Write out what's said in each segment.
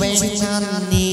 cô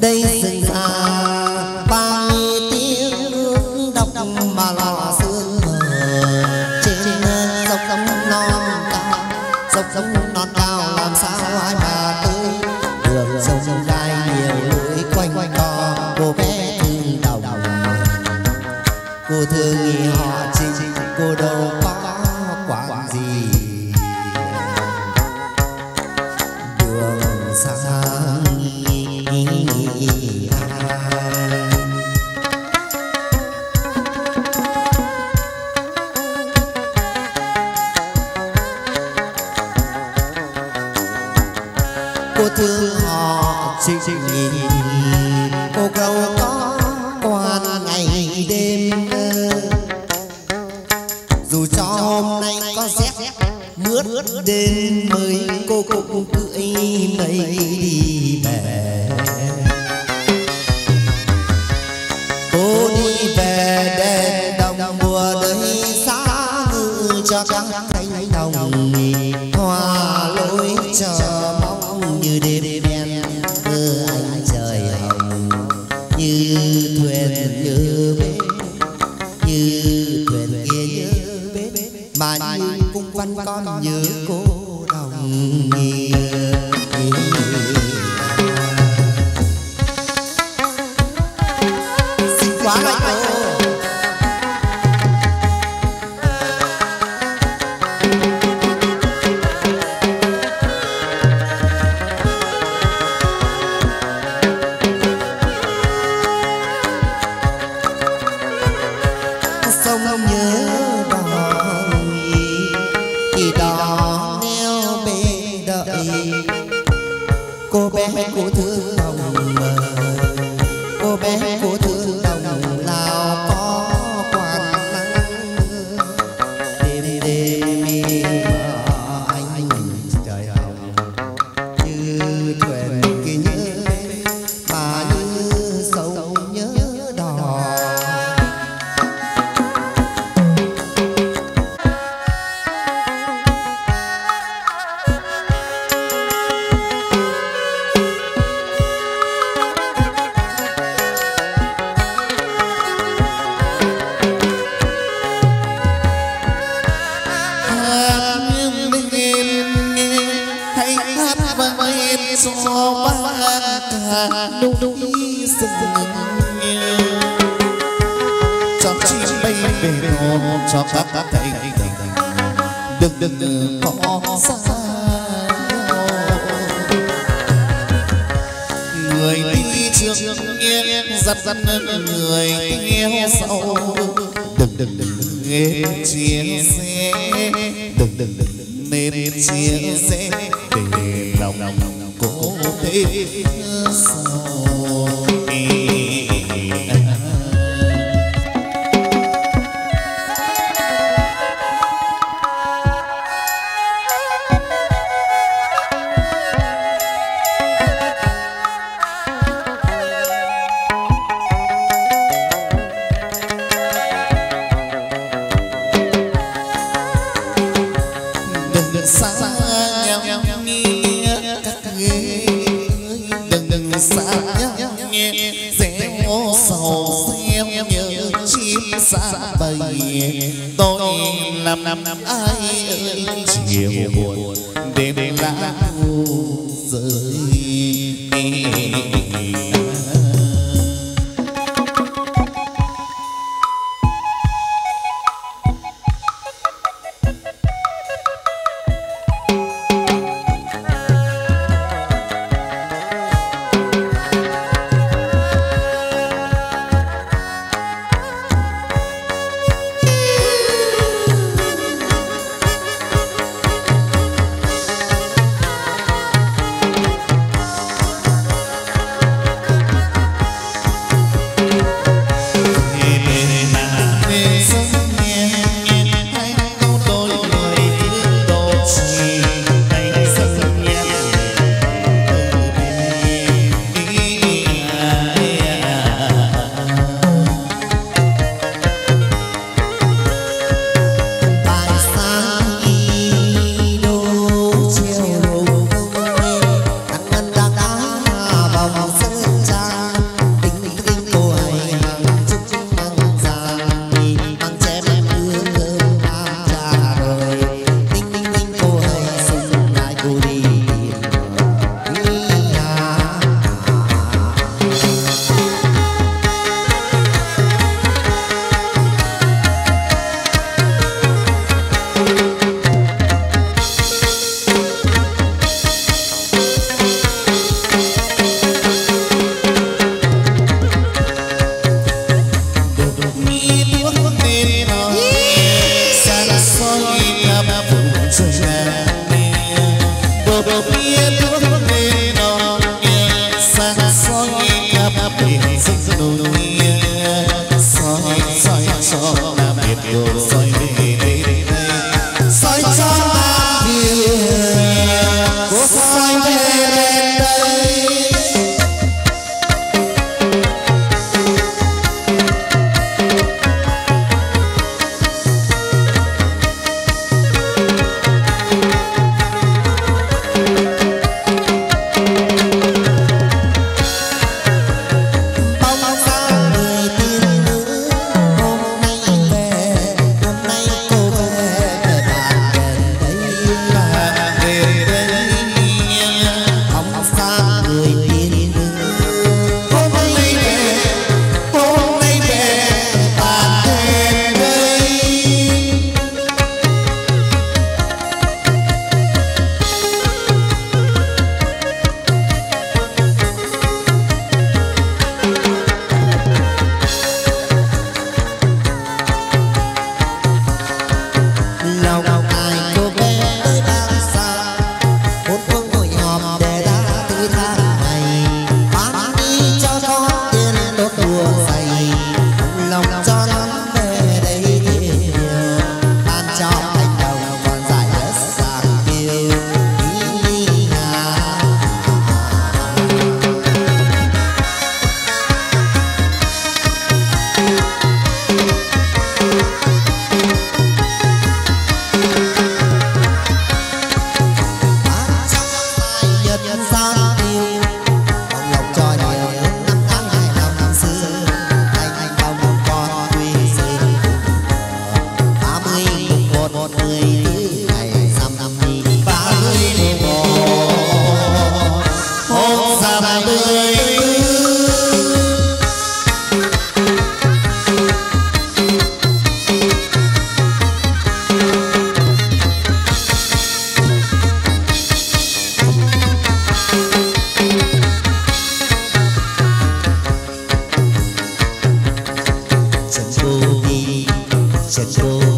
they yang secreto.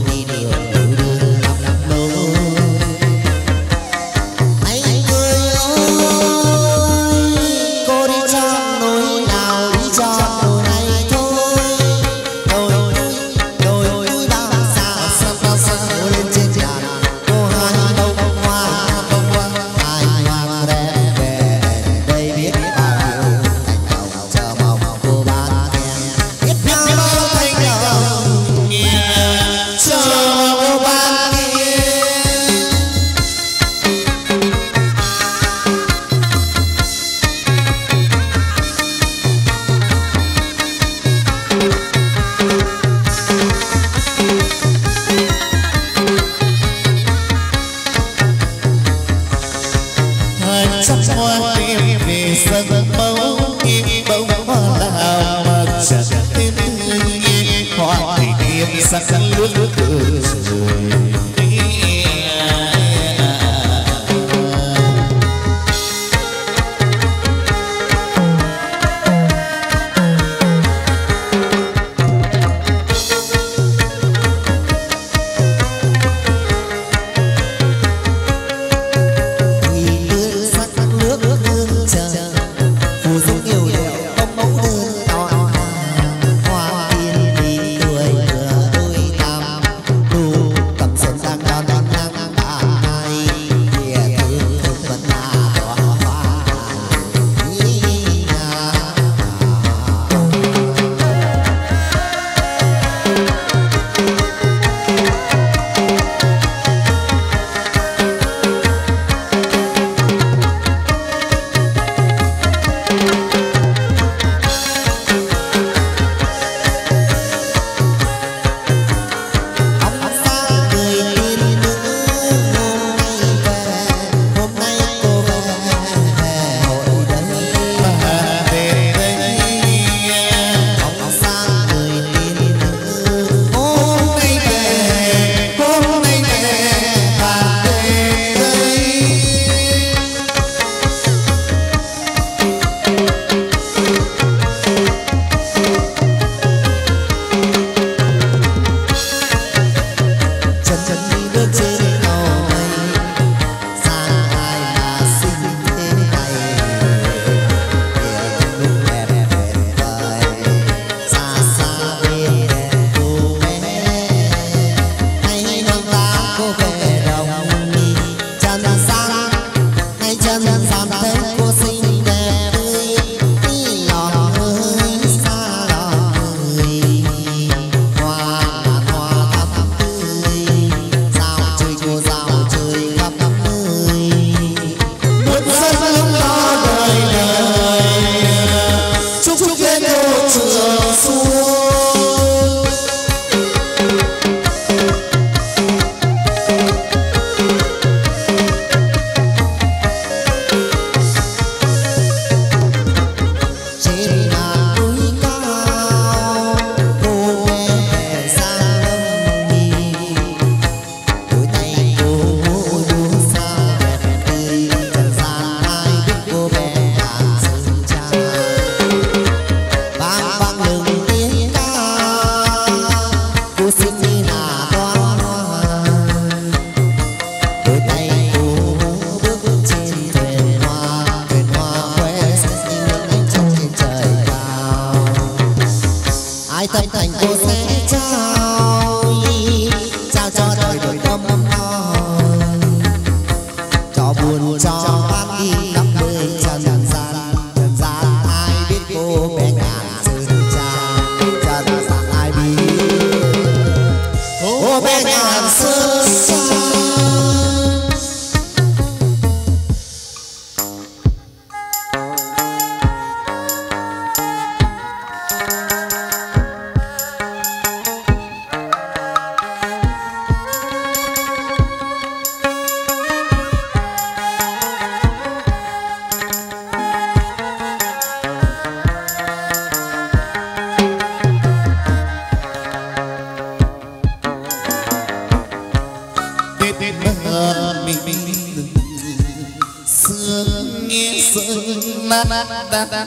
ta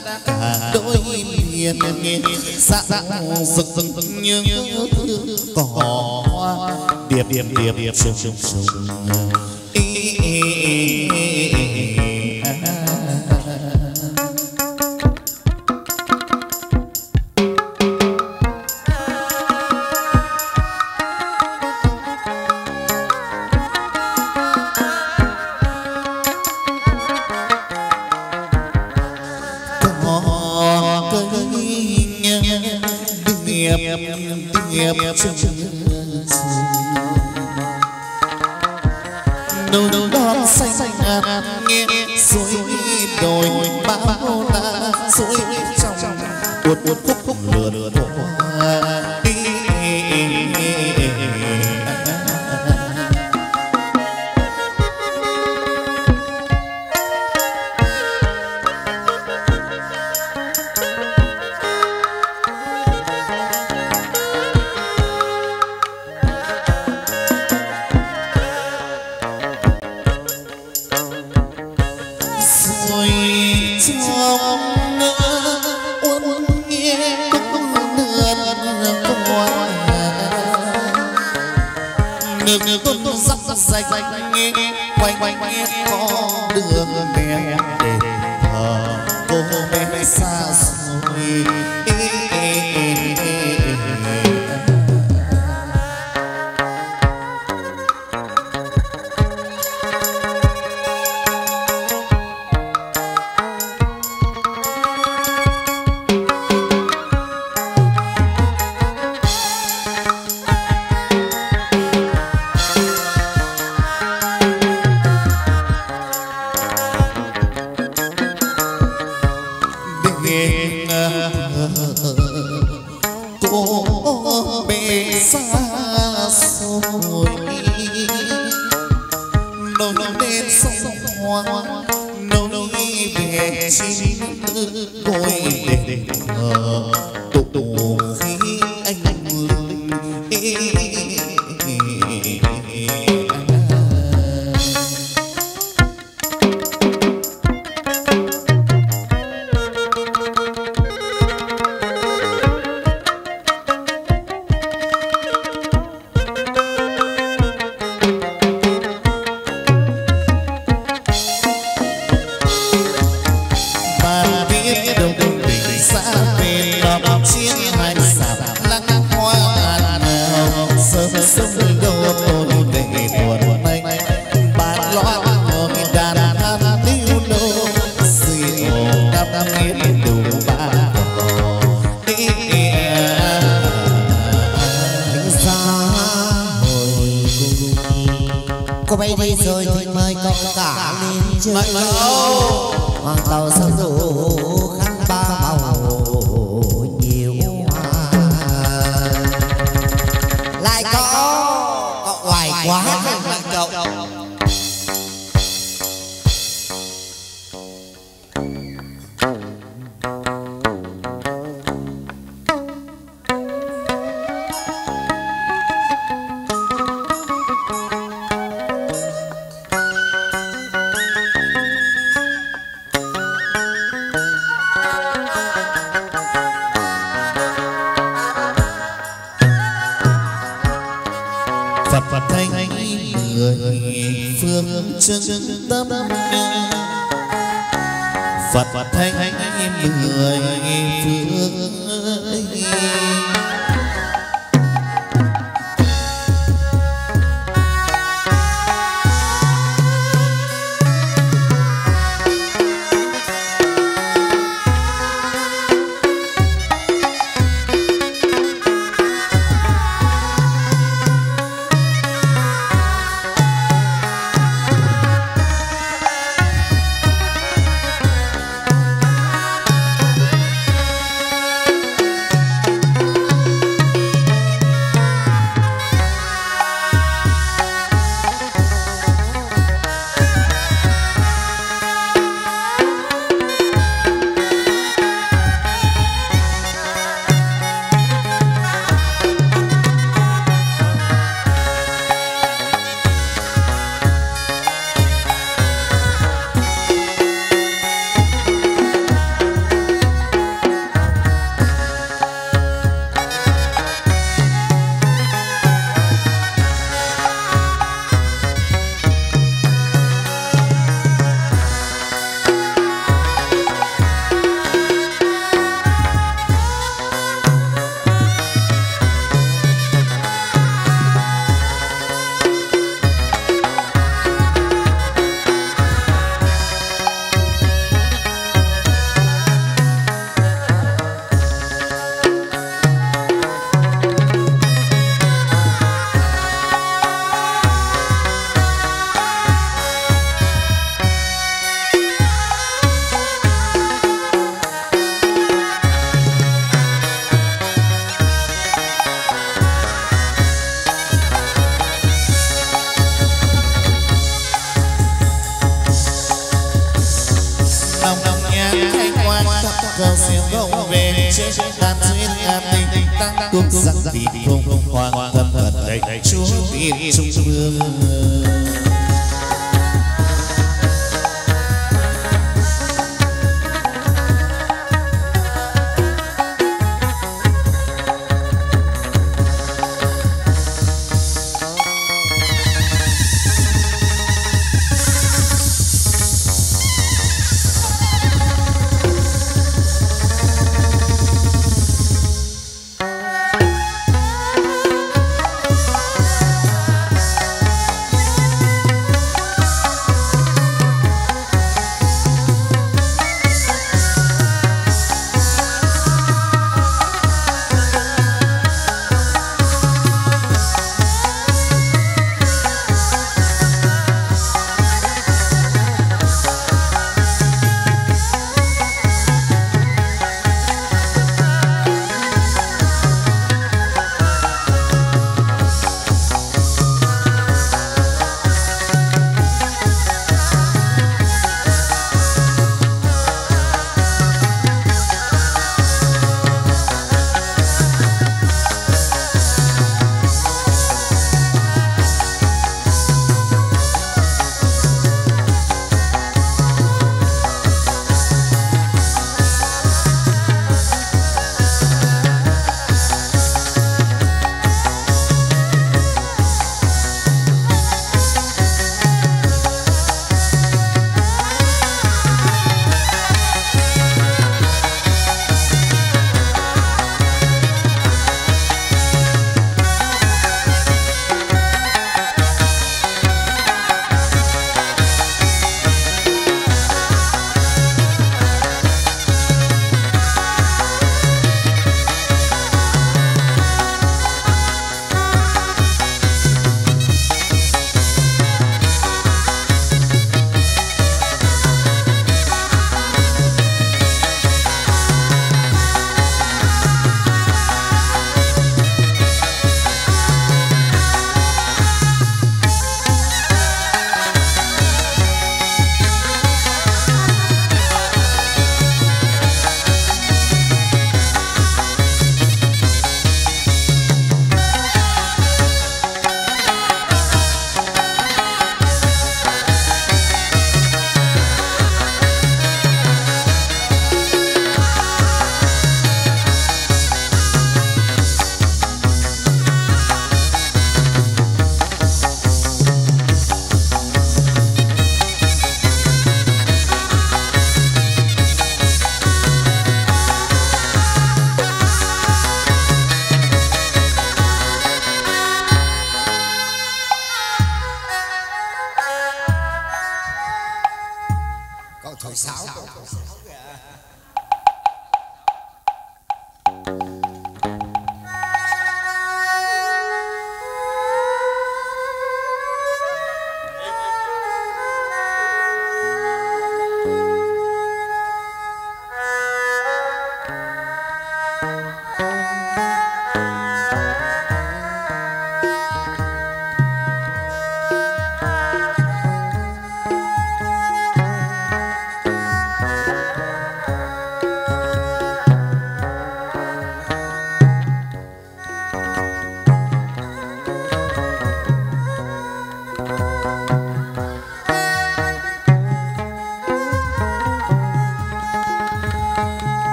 đôi miền dạ rực rực như cỏ điệp điệp điệp sông sông sông Thank. cô bay đi rồi thì mời cậu cả lên chơi. Mời cậu hoàng tàu sông đủ khăn ba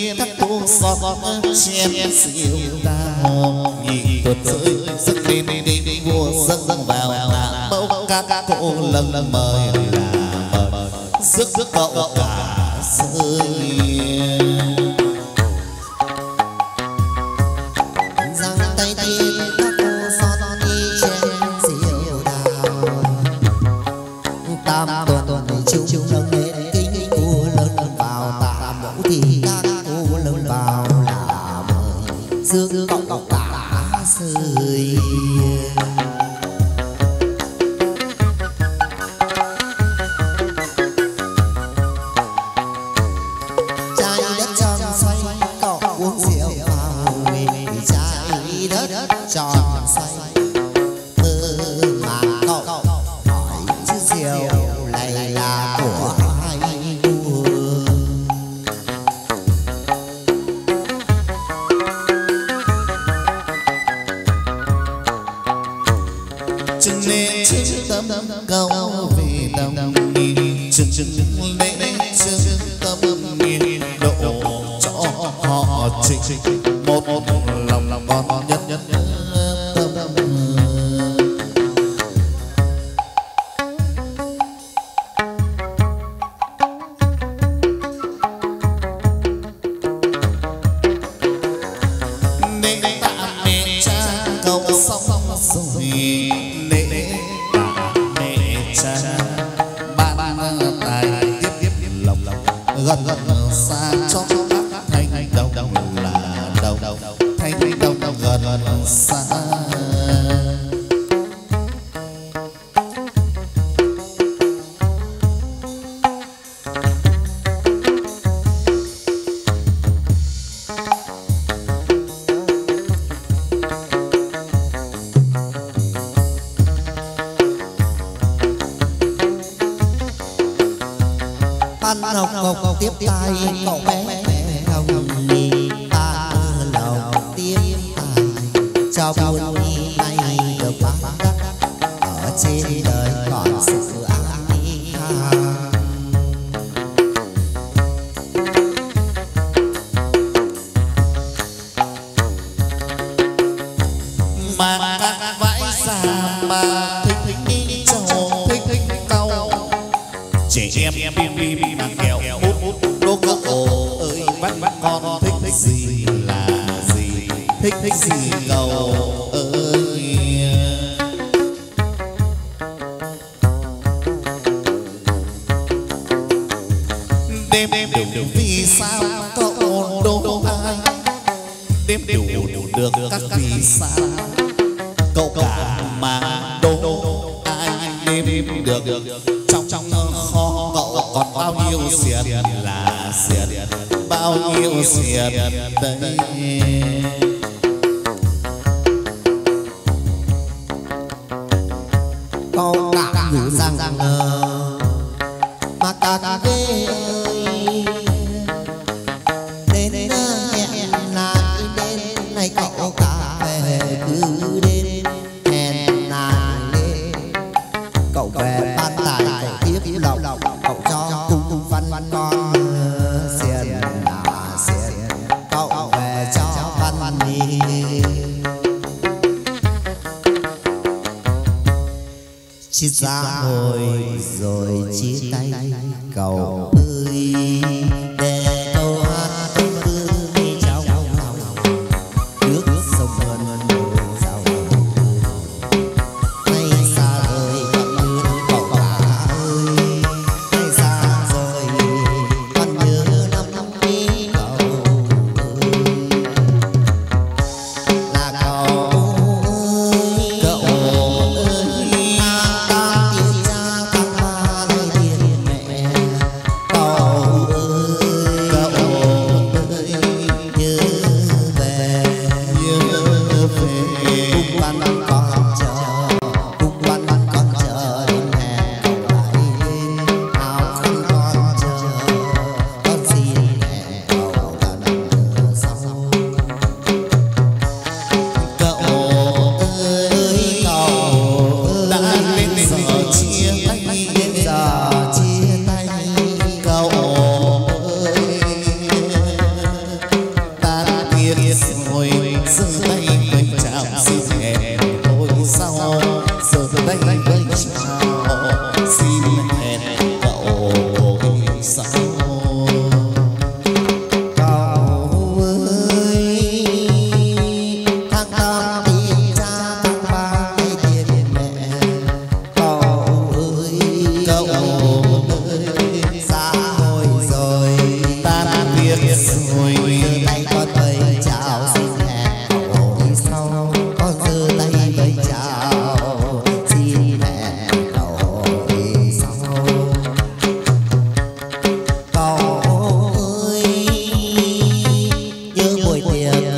nhiên thu xót Xem siêu ta Nhị tuần rơi Sức đi đi đi đi vua dân dân vào Mẫu ca ca cô lần lần mời. Sức cậu cả đồng dừng dừng lễ dừng tâm độ cho họ trình cho buôn bay được bát ở trên đời còn sự em bim bim mà kẹo úp đô cốc ồ ơi vắt vắt con thích thích gì là gì thích thích gì siết là siết bao nhiêu siết đây yeah.